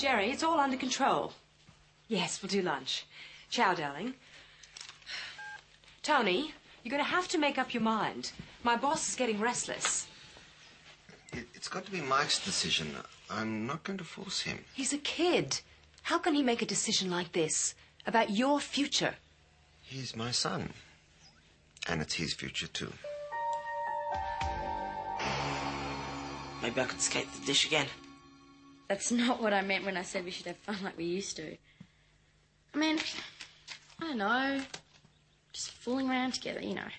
Jerry, it's all under control. Yes, we'll do lunch. Ciao, darling. Tony, you're going to have to make up your mind. My boss is getting restless. It, it's got to be Mike's decision. I'm not going to force him. He's a kid. How can he make a decision like this about your future? He's my son. And it's his future, too. Maybe I could skate the dish again. That's not what I meant when I said we should have fun like we used to. I mean, I don't know. Just fooling around together, you know.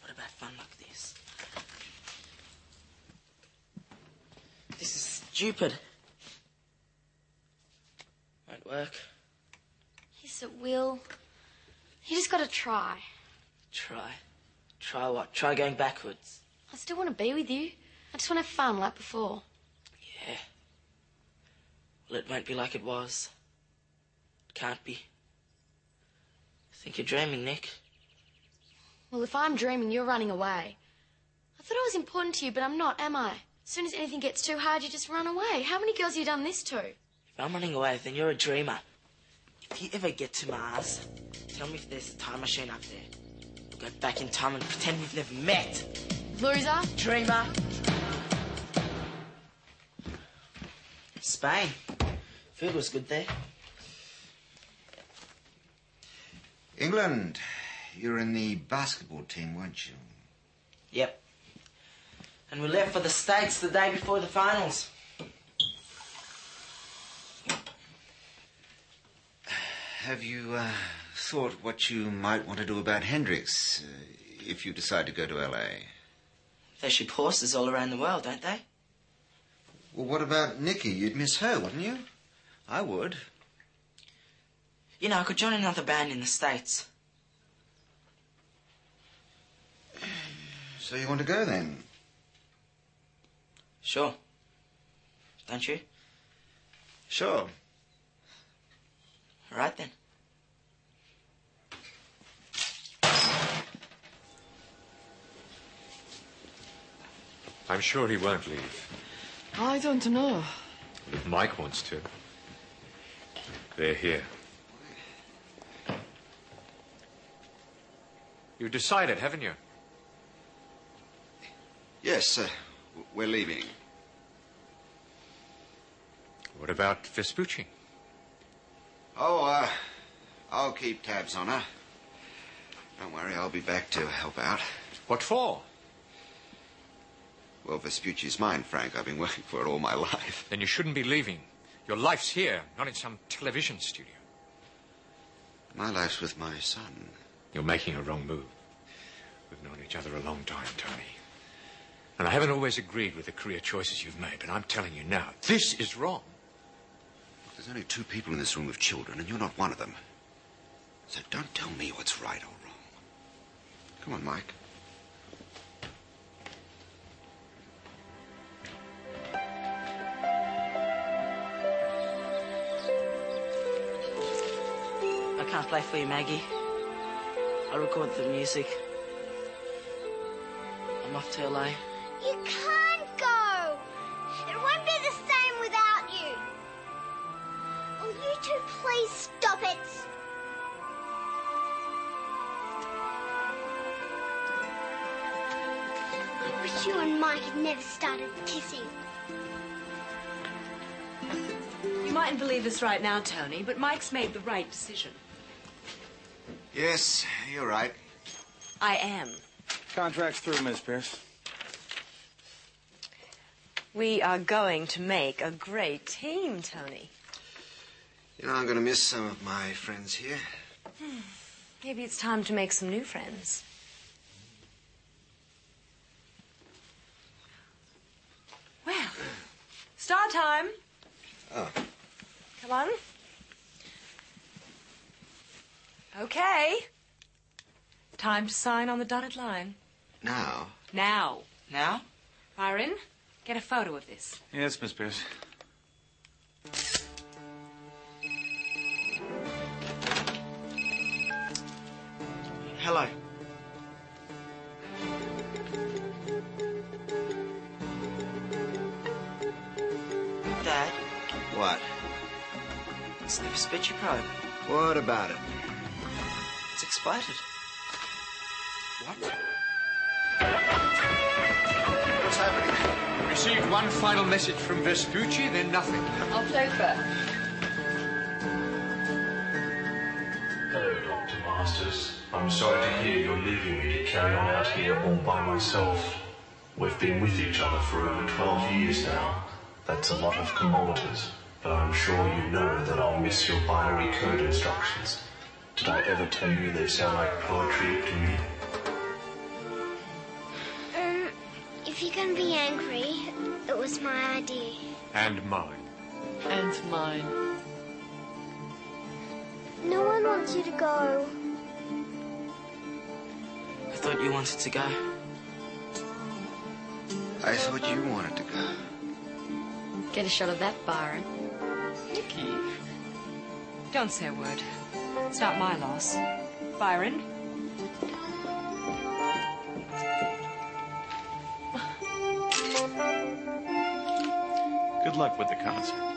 What about fun like this? This is stupid. Won't work. Yes, it will. You just gotta try. Try. Try what? Try going backwards. I still want to be with you. I just want to have fun like before. Well, it won't be like it was. It can't be. I think you're dreaming, Nick. Well, if I'm dreaming, you're running away. I thought I was important to you, but I'm not, am I? As soon as anything gets too hard, you just run away. How many girls have you done this to? If I'm running away, then you're a dreamer. If you ever get to Mars, tell me if there's a time machine up there. We'll go back in time and pretend we've never met. Loser. Dreamer. Spain. Food was good there. England, you're in the basketball team, weren't you? Yep. And we left for the States the day before the finals. Have you uh, thought what you might want to do about Hendrix uh, if you decide to go to LA? They ship horses all around the world, don't they? Well, what about Nikki? You'd miss her, wouldn't you? I would. You know, I could join another band in the States. So you want to go then? Sure. Don't you? Sure. All right then. I'm sure he won't leave. I don't know. If Mike wants to. They're here. You've decided, haven't you? Yes, uh, we're leaving. What about Vespucci? Oh, uh, I'll keep tabs on her. Don't worry, I'll be back to help out. What for? Well, Vespucci's mine, Frank. I've been working for it all my life. Then you shouldn't be leaving. Your life's here, not in some television studio. My life's with my son. You're making a wrong move. We've known each other a long time, Tony. And I haven't always agreed with the career choices you've made, but I'm telling you now, this is wrong. There's only two people in this room with children, and you're not one of them. So don't tell me what's right or wrong. Come on, Mike. Can't play for you, Maggie. I'll record the music. I'm off to LA. You can't go. It won't be the same without you. Will you two please stop it? I wish you and Mike had never started kissing. You mightn't believe us right now, Tony, but Mike's made the right decision. Yes, you're right. I am. Contract's through, Miss Pierce. We are going to make a great team, Tony. You know, I'm going to miss some of my friends here. Maybe it's time to make some new friends. Well, start time. Oh. Come on. Okay. Time to sign on the dotted line. Now? Now. Now? Byron, get a photo of this. Yes, Miss Pierce. Hello. Dad, What? It's the Vespucci probe. What about it? It's exploded. What? What's happening? Received one final message from Vespucci, then nothing. I'll play first. Hello, Dr. Masters. I'm sorry to hear you're leaving me to carry on out here all by myself. We've been with each other for over 12 years now. That's a lot of kilometers. But I'm sure you know that I'll miss your binary code instructions. Did I ever tell you they sound like poetry to me? Um, if you're gonna be angry, it was my idea. And mine. And mine. No one wants you to go. I thought you wanted to go. I thought you wanted to go. Get a shot of that, Byron. Nikki. Don't say a word. It's not my loss. Byron? Good luck with the concert.